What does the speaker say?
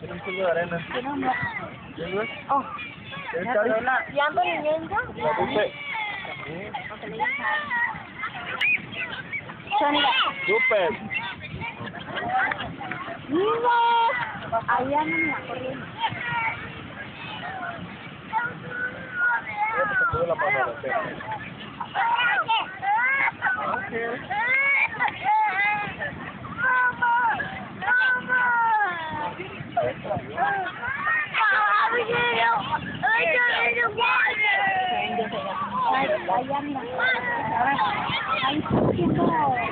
Tiene un de arena. Tiene un... ¿Sí, güey? Oh, ¿Quieres Cari? ¿y Anthony Nenja? La Dupe. Super. ¡Mira! Ahí andan en la corriente. Ya te sacó de la mano, la pera. Ahí, ahí